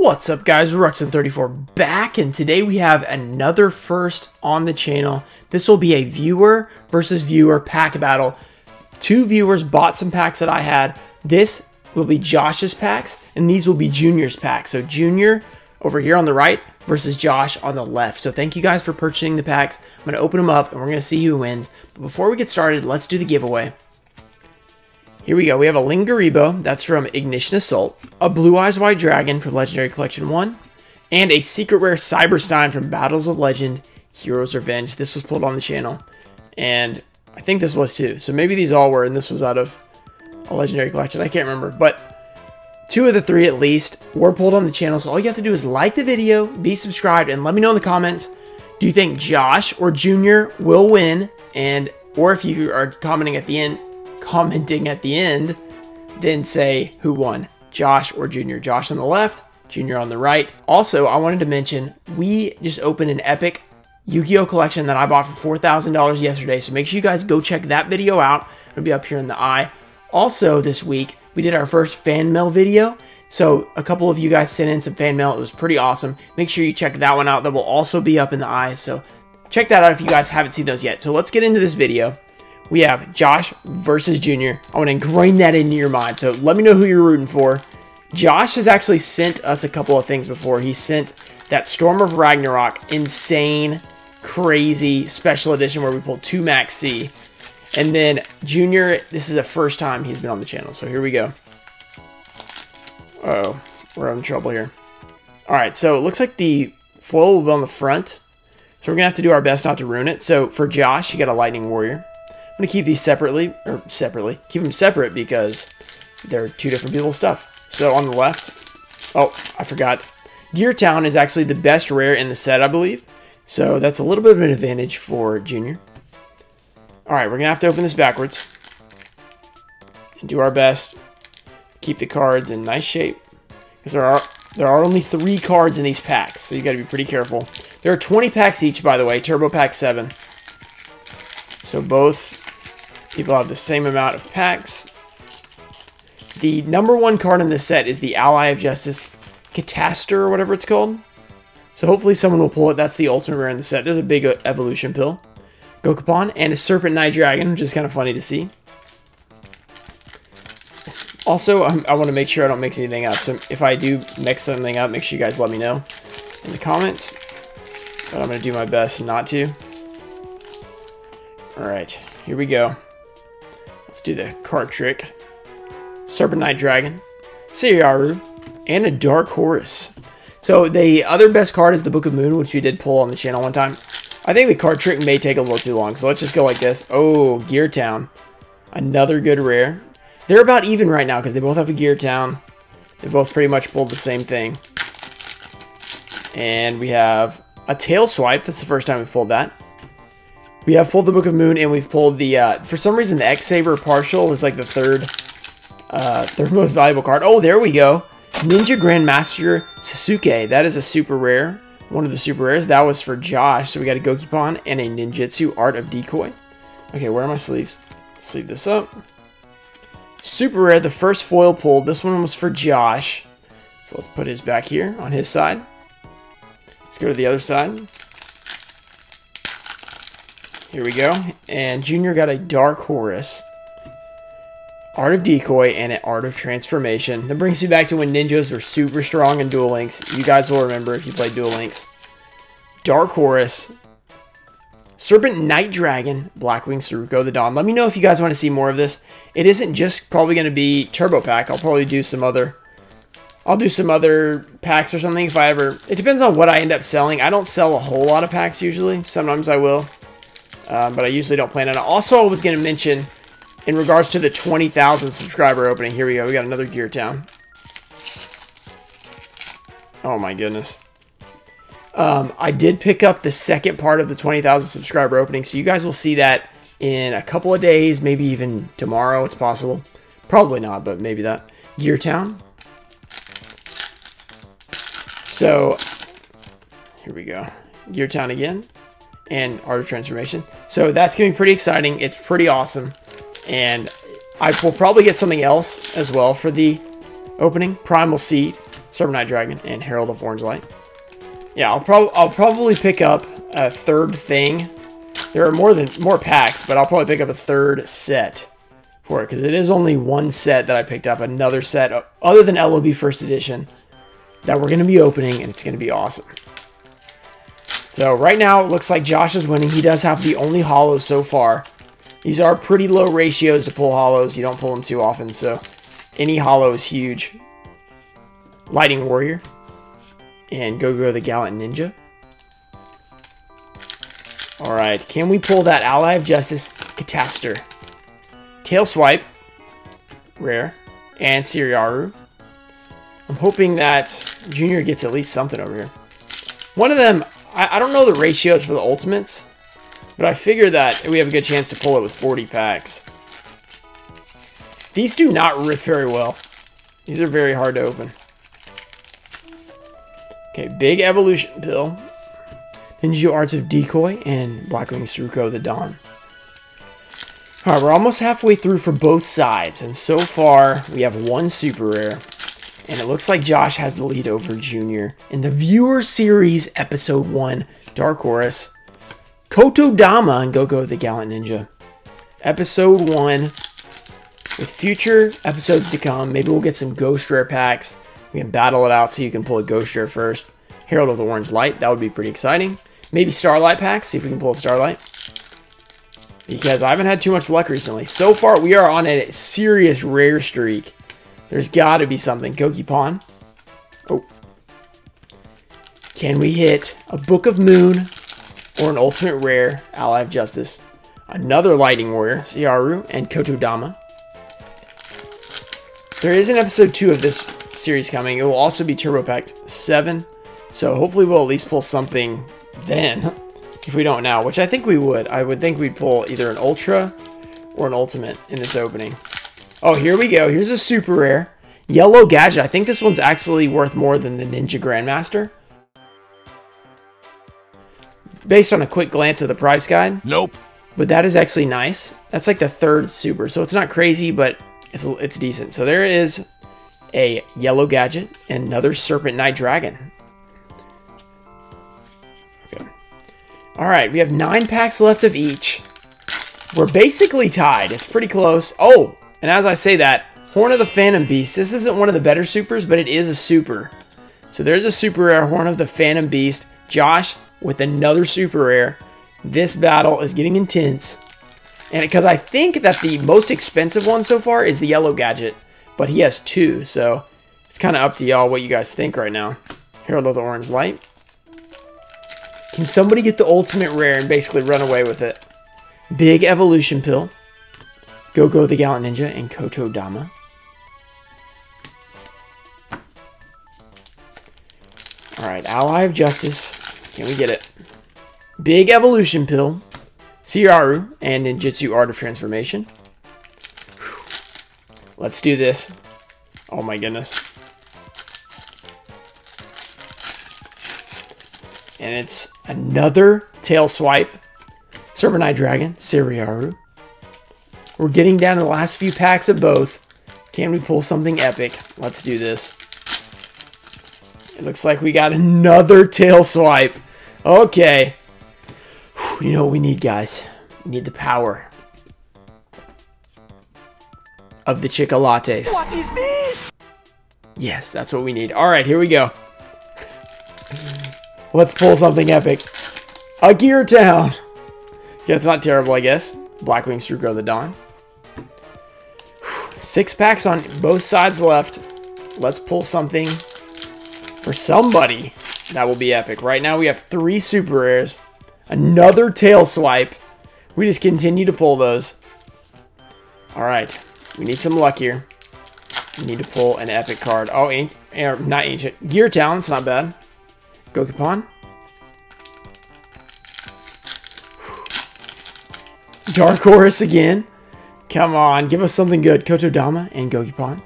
What's up guys, Ruxin34 back and today we have another first on the channel. This will be a viewer versus viewer pack battle. Two viewers bought some packs that I had. This will be Josh's packs and these will be Junior's packs. So Junior over here on the right versus Josh on the left. So thank you guys for purchasing the packs. I'm going to open them up and we're going to see who wins. But before we get started, let's do the giveaway. Here we go. We have a Linkuriboh. That's from Ignition Assault. A Blue Eyes White Dragon from Legendary Collection 1. And a Secret Rare Cyberstein from Battles of Legend Heroes Revenge. This was pulled on the channel. And I think this was too. So maybe these all were, and this was out of a Legendary Collection. I can't remember. But two of the three at least were pulled on the channel. So all you have to do is like the video, be subscribed, and let me know in the comments. Do you think Josh or Junior will win? And or if you are commenting at the end, commenting at the end, then say who won, Josh or Junior. Josh on the left, Junior on the right. Also, I wanted to mention we just opened an epic Yu-Gi-Oh collection that I bought for $4,000 yesterday. So make sure you guys go check that video out. It'll be up here in the eye. Also, this week, we did our first fan mail video. So a couple of you guys sent in some fan mail. It was pretty awesome. Make sure you check that one out. That will also be up in the eye. So check that out if you guys haven't seen those yet. So let's get into this video we have Josh versus Junior. I want to ingrain that into your mind. So let me know who you're rooting for. Josh has actually sent us a couple of things before. He sent that Storm of Ragnarok insane, crazy special edition where we pulled two Max C. And then Junior, this is the first time he's been on the channel. So here we go. Uh oh, we're having trouble here. All right, so it looks like the foil will be on the front. So we're going to have to do our best not to ruin it. So for Josh, you got a Lightning Warrior. Going to keep these separately, or separately, keep them separate because they're two different people's stuff. So on the left, oh, I forgot. Gear Town is actually the best rare in the set, I believe. So that's a little bit of an advantage for Junior. Alright, we're going to have to open this backwards. And do our best. Keep the cards in nice shape. Because there are, there are only three cards in these packs, so you got to be pretty careful. There are 20 packs each, by the way. Turbo Pack 7. So both People have the same amount of packs. The number one card in this set is the Ally of Justice Catastor or whatever it's called. So hopefully someone will pull it. That's the ultimate rare in the set. There's a big uh, evolution pill. Gokipon and a Serpent Night Dragon, which is kind of funny to see. Also, um, I want to make sure I don't mix anything up. So if I do mix something up, make sure you guys let me know in the comments. But I'm going to do my best not to. Alright, here we go. Let's do the card trick. Serpent Night Dragon, Seiyaru, and a Dark Horus. So the other best card is the Book of Moon, which we did pull on the channel one time. I think the card trick may take a little too long, so let's just go like this. Oh, Gear Town. Another good rare. They're about even right now because they both have a Gear Town. They both pretty much pulled the same thing. And we have a Tail Swipe. That's the first time we've pulled that. We have pulled the Book of Moon, and we've pulled the, uh, for some reason, the X-Saber Partial is like the third, uh, third most valuable card. Oh, there we go. Ninja Grandmaster Sasuke. That is a super rare. One of the super rares. That was for Josh. So we got a Gokipon and a Ninjutsu Art of Decoy. Okay, where are my sleeves? Sleeve this up. Super rare, the first foil pulled. This one was for Josh. So let's put his back here on his side. Let's go to the other side. Here we go. And Junior got a Dark Horus. Art of Decoy and an Art of Transformation. That brings me back to when ninjas were super strong in Duel Links. You guys will remember if you played Duel Links. Dark Horus, Serpent Night Dragon. Blackwing Sirocco the Dawn. Let me know if you guys want to see more of this. It isn't just probably going to be Turbo Pack. I'll probably do some other... I'll do some other packs or something if I ever... It depends on what I end up selling. I don't sell a whole lot of packs usually. Sometimes I will um, but I usually don't plan on it. Also, I was going to mention, in regards to the 20,000 subscriber opening, here we go. We got another Gear Town. Oh my goodness. Um, I did pick up the second part of the 20,000 subscriber opening, so you guys will see that in a couple of days, maybe even tomorrow, it's possible. Probably not, but maybe that. Gear Town. So, here we go. Gear Town again and Art of Transformation. So that's going to be pretty exciting. It's pretty awesome. And I will probably get something else as well for the opening. Primal Seed. So Serpent Night Dragon, and Herald of Orange Light. Yeah, I'll, prob I'll probably pick up a third thing. There are more than more packs, but I'll probably pick up a third set for it because it is only one set that I picked up. Another set other than LOB First Edition that we're going to be opening, and it's going to be awesome. So right now, it looks like Josh is winning. He does have the only hollow so far. These are pretty low ratios to pull hollows. You don't pull them too often, so any hollow is huge. Lightning Warrior. And Go-Go the Gallant Ninja. Alright, can we pull that Ally of Justice Catastor? Tail Swipe. Rare. And Siriaru. I'm hoping that Junior gets at least something over here. One of them, I, I don't know the ratios for the ultimates, but I figure that we have a good chance to pull it with 40 packs. These do not rip very well. These are very hard to open. Okay, big evolution pill. Ninja Arts of Decoy and Blackwing Sirocco the Dawn. Alright, we're almost halfway through for both sides, and so far we have one super rare. And it looks like Josh has the lead over Junior in the Viewer Series Episode 1 Dark Horus. Kotodama and Go-Go the Gallant Ninja. Episode 1. With future episodes to come, maybe we'll get some Ghost Rare packs. We can battle it out so you can pull a Ghost Rare first. Herald of the Orange Light, that would be pretty exciting. Maybe Starlight packs, see if we can pull a Starlight. Because I haven't had too much luck recently. So far, we are on a serious rare streak. There's got to be something. Gokipon. Oh. Can we hit a Book of Moon or an Ultimate Rare Ally of Justice? Another Lightning Warrior, Siaru, and Kotodama. There is an episode 2 of this series coming. It will also be Turbo Pack 7. So hopefully we'll at least pull something then, if we don't now, which I think we would. I would think we'd pull either an Ultra or an Ultimate in this opening. Oh, here we go. Here's a super rare. Yellow Gadget. I think this one's actually worth more than the Ninja Grandmaster. Based on a quick glance at the price guide. Nope. But that is actually nice. That's like the third super. So it's not crazy, but it's, it's decent. So there is a Yellow Gadget and another Serpent Night Dragon. Okay. All right, we have nine packs left of each. We're basically tied. It's pretty close. Oh, and as I say that, Horn of the Phantom Beast. This isn't one of the better supers, but it is a super. So there's a super rare Horn of the Phantom Beast. Josh with another super rare. This battle is getting intense. And because I think that the most expensive one so far is the Yellow Gadget, but he has two, so it's kind of up to y'all what you guys think right now. Herald of the Orange Light. Can somebody get the ultimate rare and basically run away with it? Big evolution pill. Go Go the Gallant Ninja and Kotodama. Alright, Ally of Justice. Can we get it? Big evolution pill. Siaru and Ninjutsu Art of Transformation. Let's do this. Oh my goodness. And it's another tail swipe. Serpent Night Dragon, Siriaru. We're getting down to the last few packs of both. Can we pull something epic? Let's do this. It looks like we got another tail swipe. Okay. You know what we need, guys? We need the power of the Chicolates. What is this? Yes, that's what we need. All right, here we go. Let's pull something epic. A Gear Town. Yeah, it's not terrible, I guess. Blackwing Sirocco the Dawn. Six packs on both sides left. Let's pull something for somebody that will be epic. Right now we have three super rares. Another tail swipe. We just continue to pull those. Alright. We need some luck here. We need to pull an epic card. Oh, ain't, er, not ancient. Gear Talent's not bad. Gokipon. Dark Horus again. Come on, give us something good. Kotodama and Gokipon.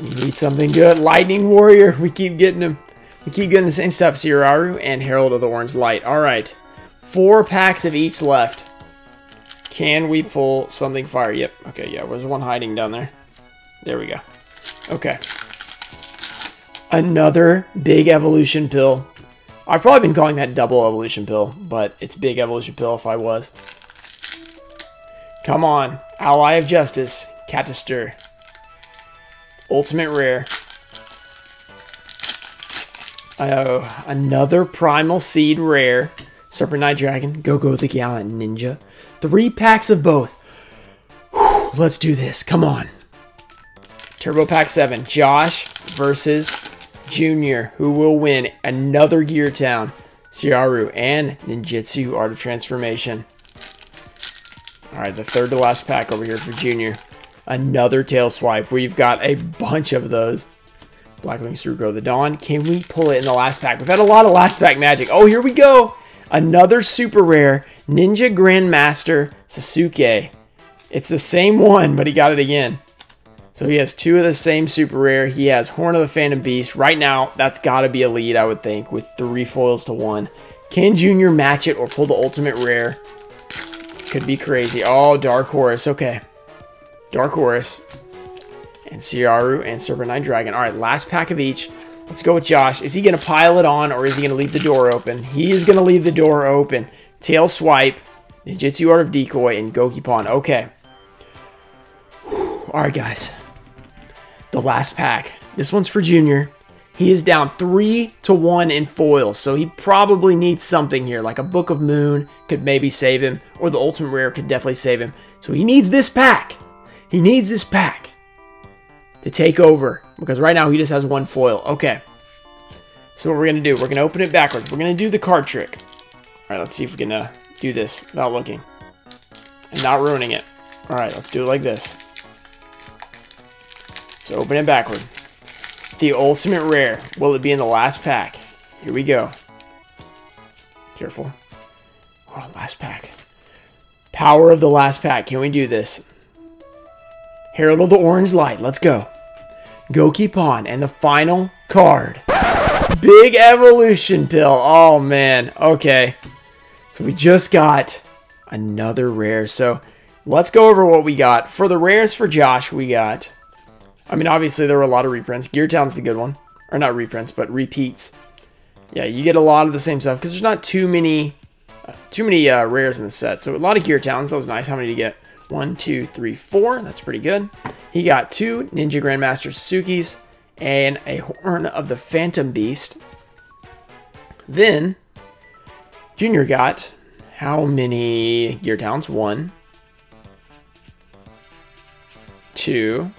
We need something good. Lightning Warrior. We keep getting him. We keep getting the same stuff. Siraru and Herald of the Orange Light. All right. Four packs of each left. Can we pull something fire? Yep. Okay, yeah. There's one hiding down there. There we go. Okay. Another big evolution pill. I've probably been calling that double evolution pill, but it's big evolution pill if I was. Come on. Ally of Justice. Catastor. Ultimate Rare. Oh, another Primal Seed Rare. Serpent Night Dragon. Go Go the Gallant Ninja. Three packs of both. Whew, let's do this. Come on. Turbo Pack 7. Josh versus Junior. Who will win another Gear Town? Siaru and Ninjutsu Art of Transformation. Alright, the third to last pack over here for Junior. Another tail swipe. We've got a bunch of those. Blackwing Grow the Dawn. Can we pull it in the last pack? We've had a lot of last pack magic. Oh, here we go. Another super rare Ninja Grandmaster Sasuke. It's the same one, but he got it again. So he has two of the same super rare. He has Horn of the Phantom Beast. Right now, that's got to be a lead, I would think, with three foils to one. Can Junior match it or pull the ultimate rare? Could be crazy. Oh, Dark Horus. Okay. Dark Horus. And Siaru and Serpent Night Dragon. All right, last pack of each. Let's go with Josh. Is he going to pile it on or is he going to leave the door open? He is going to leave the door open. Tail Swipe, Ninjutsu Art of Decoy, and Gokipon. Okay. All right, guys. The last pack. This one's for Junior. He is down three to one in foils, so he probably needs something here, like a Book of Moon could maybe save him, or the Ultimate Rare could definitely save him. So he needs this pack. He needs this pack to take over, because right now he just has one foil. Okay. So what we're going to do, we're going to open it backwards. We're going to do the card trick. All right, let's see if we can uh, do this without looking and not ruining it. All right, let's do it like this. So open it backward. The ultimate rare. Will it be in the last pack? Here we go. Careful. Oh, last pack. Power of the last pack. Can we do this? Herald of the Orange Light. Let's go. Gokipon. And the final card. Big Evolution Pill. Oh, man. Okay. So we just got another rare. So let's go over what we got. For the rares for Josh, we got I mean, obviously there were a lot of reprints. Gear Town's the good one. Or not reprints, but repeats. Yeah, you get a lot of the same stuff because there's not too many uh, too many uh, rares in the set. So a lot of Gear Towns. That was nice. How many did you get? One, two, three, four. That's pretty good. He got two Ninja Grandmaster Sukis and a Horn of the Phantom Beast. Then, Junior got how many Gear Towns? One, two,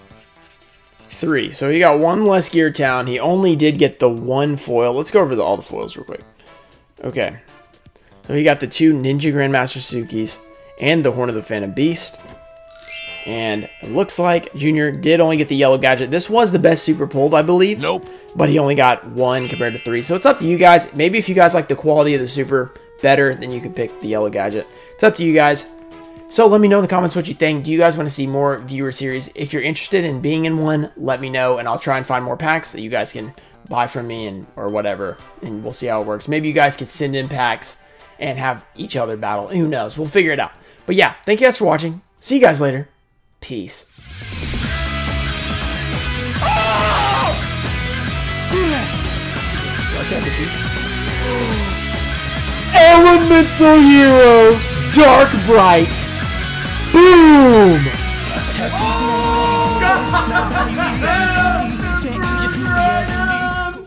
three. So he got one less Gear Town. He only did get the one foil. Let's go over the, all the foils real quick. Okay. So he got the two Ninja Grandmaster Sukis and the Horn of the Phantom Beast. And it looks like Junior did only get the yellow gadget. This was the best super pulled, I believe. Nope. But he only got one compared to three. So it's up to you guys. Maybe if you guys like the quality of the super better, then you could pick the yellow gadget. It's up to you guys. So let me know in the comments what you think. Do you guys want to see more viewer series? If you're interested in being in one, let me know and I'll try and find more packs that you guys can buy from me and or whatever. And we'll see how it works. Maybe you guys could send in packs and have each other battle. Who knows? We'll figure it out. But yeah, thank you guys for watching. See you guys later. Peace. Elemental Hero Dark Bright Boom!